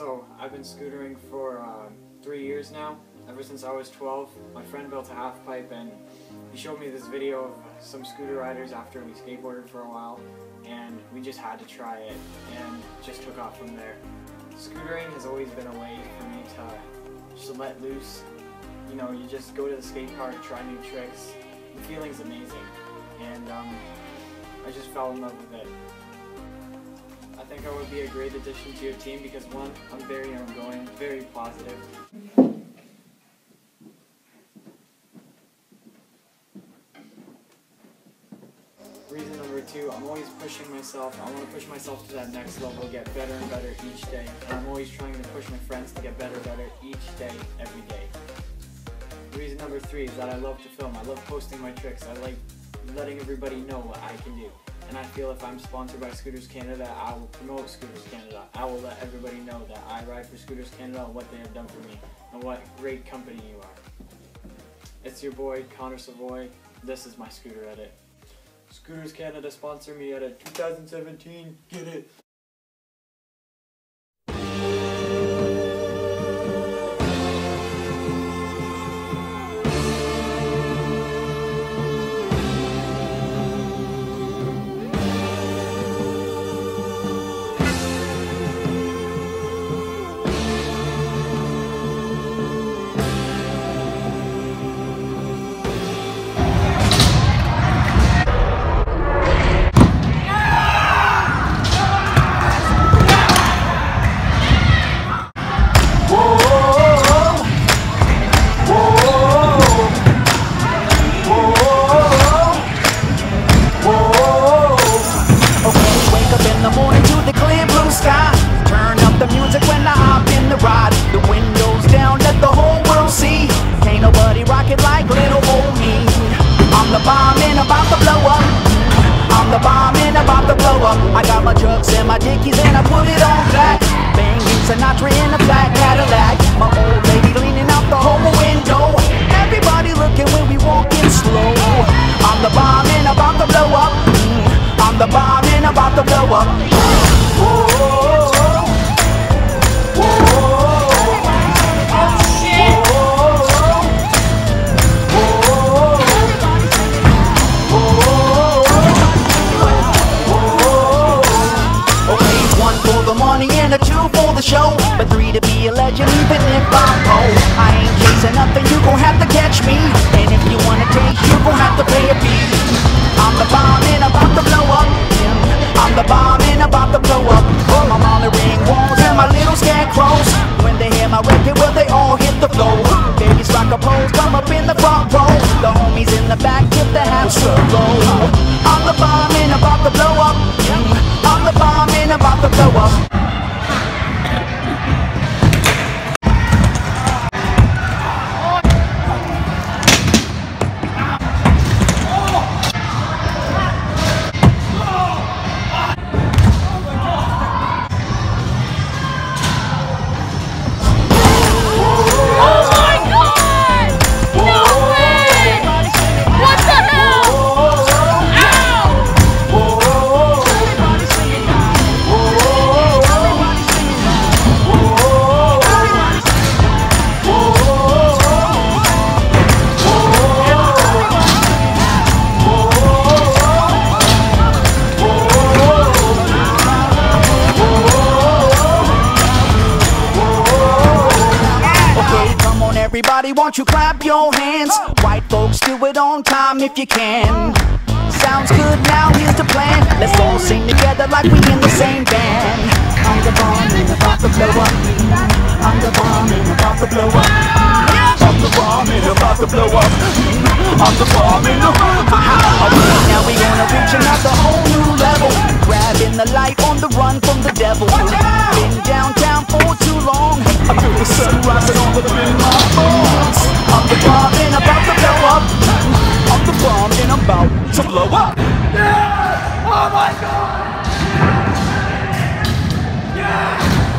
So I've been scootering for uh, three years now. Ever since I was 12, my friend built a half pipe and he showed me this video of some scooter riders after we skateboarded for a while and we just had to try it and just took off from there. Scootering has always been a way for me to just let loose. You know, you just go to the skate park, try new tricks. The feeling's amazing and um, I just fell in love with it. I think I would be a great addition to your team because one, I'm very outgoing, very positive. Reason number two, I'm always pushing myself. I want to push myself to that next level, get better and better each day. And I'm always trying to push my friends to get better and better each day, every day. Reason number three is that I love to film. I love posting my tricks. I like letting everybody know what I can do. And I feel if I'm sponsored by Scooters Canada, I will promote Scooters Canada. I will let everybody know that I ride for Scooters Canada and what they have done for me and what great company you are. It's your boy, Connor Savoy. This is my scooter edit. Scooters Canada sponsor me at a 2017. Get it? Got my dickies and I put it on black. Banging Sinatra in a black Cadillac. My old lady leaning out the whole and a two for the show. But three to be a legend, even if I'm broke. I ain't chasing nothing, you gon' have to catch me. And if you wanna taste, you gon' have to pay a fee. I'm the bomb and about to blow up. I'm the bomb and about to blow up. I'm on the ring walls and my little scarecrows. When they hear my record, well, they all hit the floor. Babies rock a pose, come up in the front row. The homies in the back tip the hamster roll. I'm the bomb and about to blow up. I'm the bomb and about to blow up. Everybody, won't you clap your hands? White folks, do it on time if you can. Sounds good, now here's the plan. Let's all sing together like we in the same band. I'm the bomb and about to blow up. I'm the bomb and about to blow up. I'm the bomb and about to blow up. I'm the bomb and Okay, now we gonna reach another whole new level. Grabbing the light on the run from the devil. Been downtown to blow. Oh my god! Yeah!